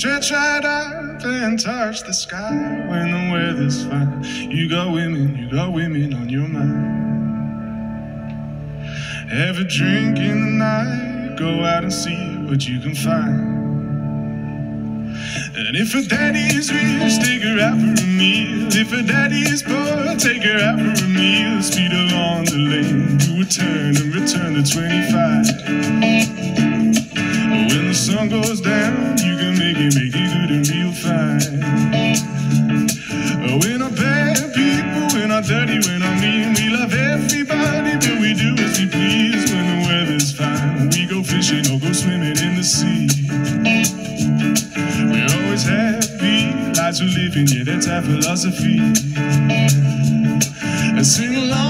stretch right up and touch the sky when the weather's fine. You got women, you got women on your mind. Have a drink in the night, go out and see what you can find. And if her daddy's rich, take her out for a meal. If her daddy's poor, take her out for a meal. Speed along the lane, do a turn and return to 25. Sun goes down, you can make it, make it good and real fine. We're not bad people, we're not dirty, we're not mean. We love everybody, but we do as we please when the weather's fine. We go fishing or go swimming in the sea. We're always happy, lives we're living, yeah, that's our philosophy. And sing along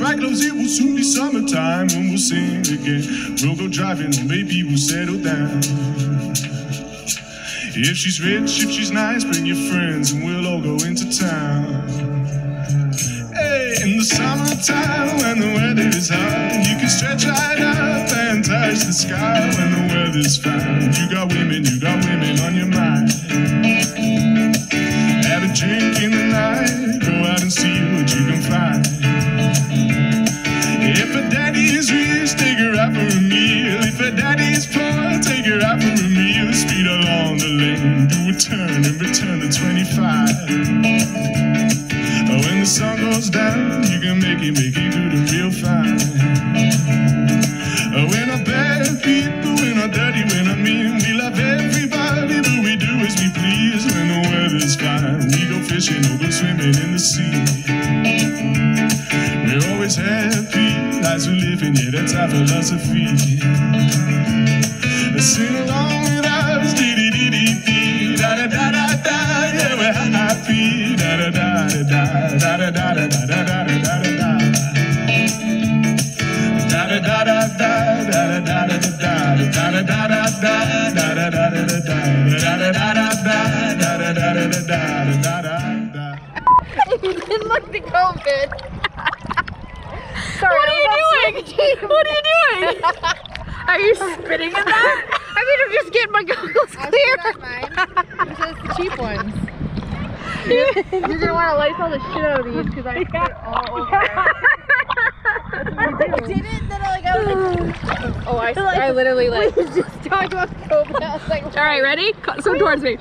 clothes, it will soon be summertime. when we'll sing again. We'll go driving, or maybe we'll settle down. If she's rich, if she's nice, bring your friends, and we'll all go into town. Hey, in the summertime, when the weather is hot, you can stretch right up and touch the sky. When the weather's fine, you got women, you got women turn and return to 25. Oh, when the sun goes down, you can make it, make it good and real fine. We're not bad people, we're not dirty, we're not mean. We love everybody, but we do as we please when the weather's fine. We go fishing or go swimming in the sea. We're always happy, lives we're living, yeah, that's our philosophy. Sing along like the COVID. Sorry, What are you doing? What are you doing? Are you spitting in that? I mean, I'm just getting my goggles clear. spit on mine. Because it's the cheap ones. You're gonna want to lice all the shit out of these because I spit all over. I did it, then I like, I was like, Oh, I, I literally like. just talking about COVID. I was like, All right, ready? Co- Swim towards me.